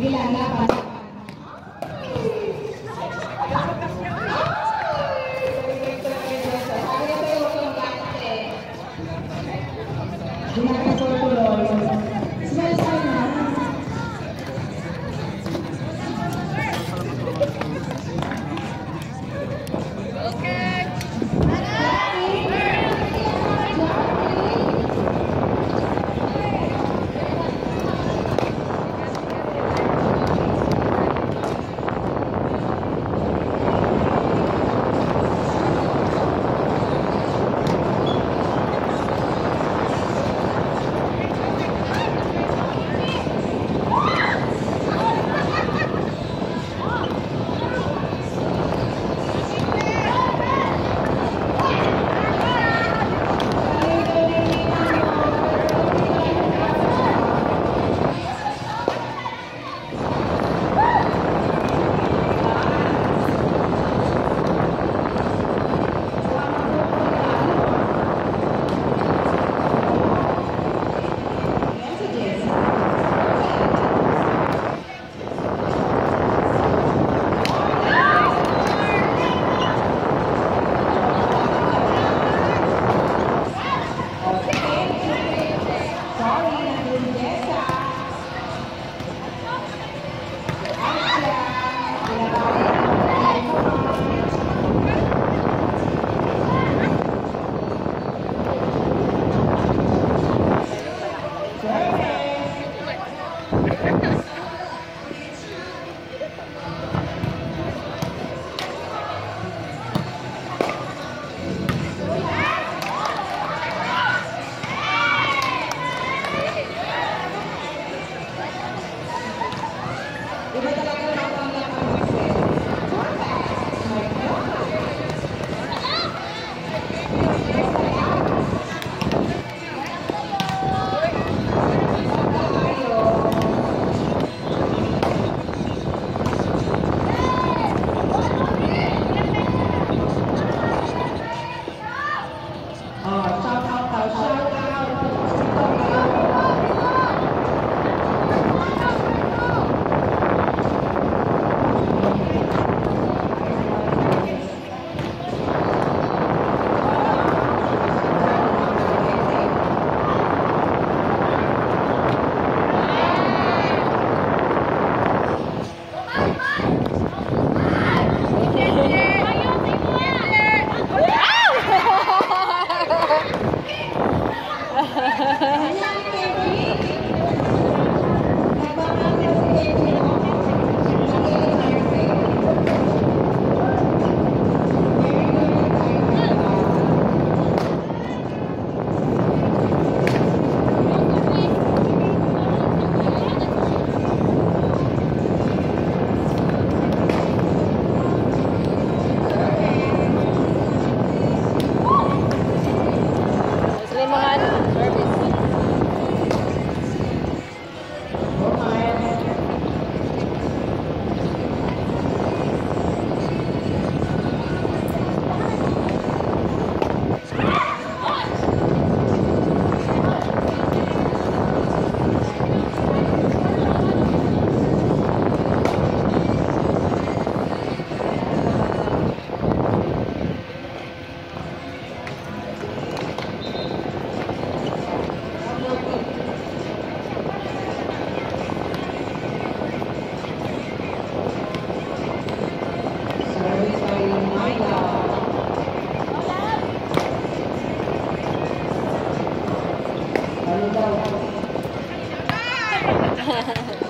Vila Lapa. ハハハハ。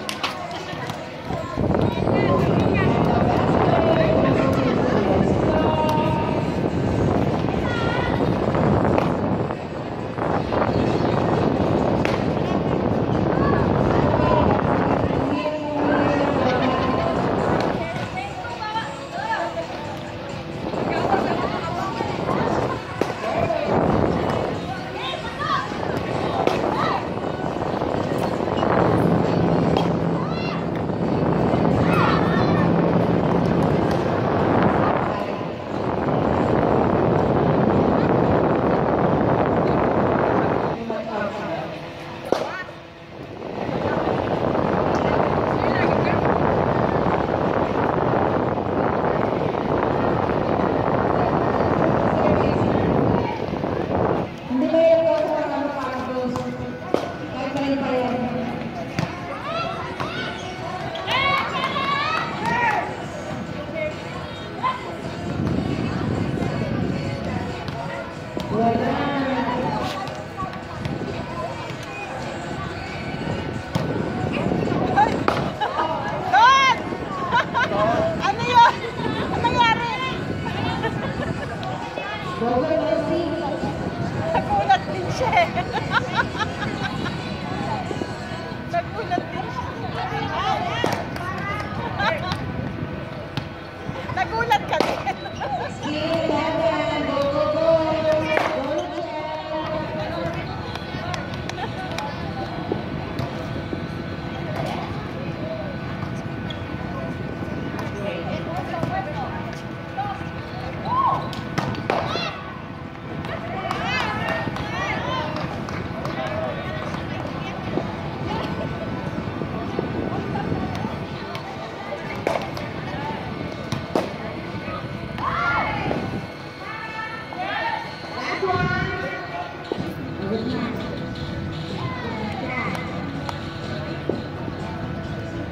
nagulat ka din.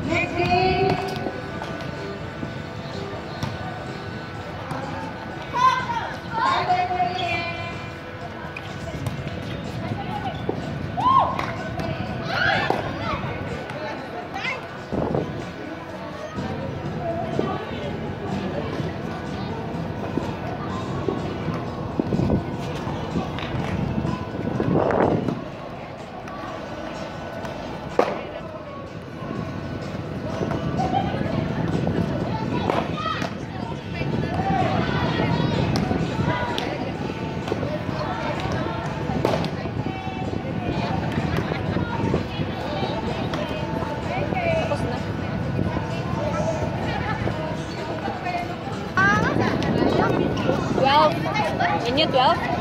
Meu Deus! Ini year 12